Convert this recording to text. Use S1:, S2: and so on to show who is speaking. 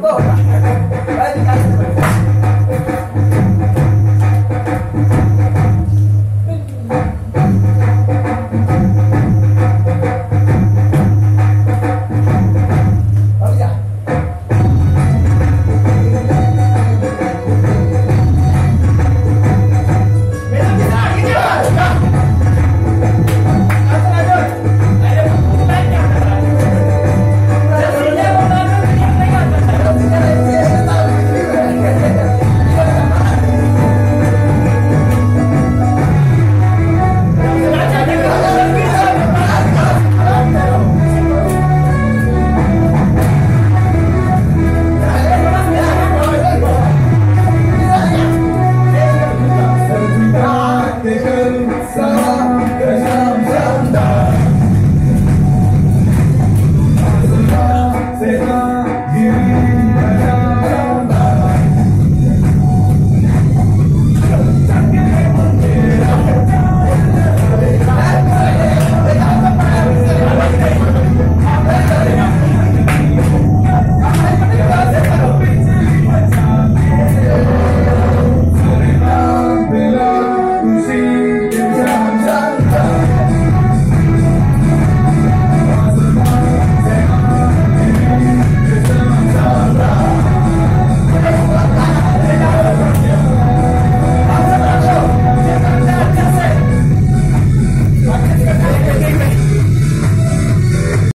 S1: と、